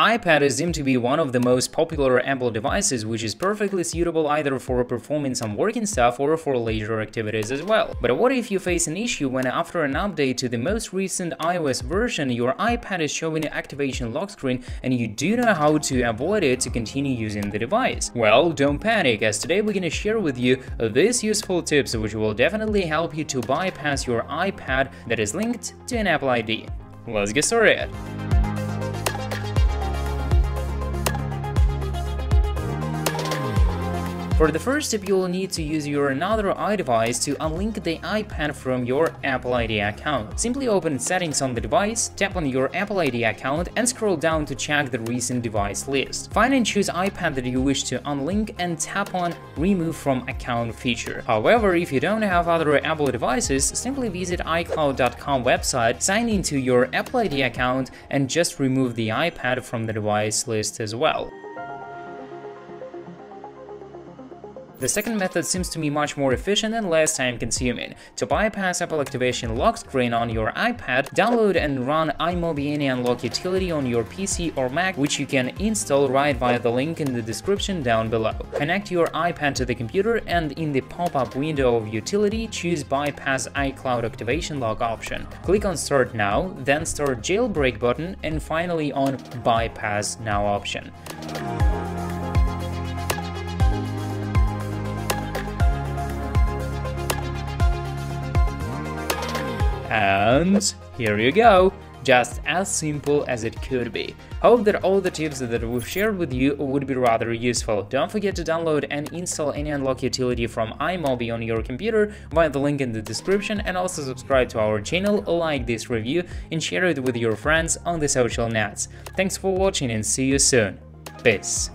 iPad is deemed to be one of the most popular Apple devices which is perfectly suitable either for performing some working stuff or for leisure activities as well. But what if you face an issue when after an update to the most recent iOS version your iPad is showing an activation lock screen and you do know how to avoid it to continue using the device? Well, don't panic as today we're gonna share with you these useful tips which will definitely help you to bypass your iPad that is linked to an Apple ID. Let's get started! For the first step, you'll need to use your another iDevice to unlink the iPad from your Apple ID account. Simply open Settings on the device, tap on your Apple ID account, and scroll down to check the recent device list. Find and choose iPad that you wish to unlink and tap on Remove from Account feature. However, if you don't have other Apple devices, simply visit iCloud.com website, sign into your Apple ID account, and just remove the iPad from the device list as well. The second method seems to be much more efficient and less time consuming. To bypass Apple Activation lock screen on your iPad, download and run iMobi AnyUnlock utility on your PC or Mac, which you can install right via the link in the description down below. Connect your iPad to the computer and in the pop-up window of utility, choose Bypass iCloud Activation Lock option. Click on Start Now, then Start Jailbreak button, and finally on Bypass Now option. And here you go, just as simple as it could be. Hope that all the tips that we've shared with you would be rather useful. Don't forget to download and install any unlock utility from iMobi on your computer via the link in the description and also subscribe to our channel, like this review and share it with your friends on the social nets. Thanks for watching and see you soon. Peace.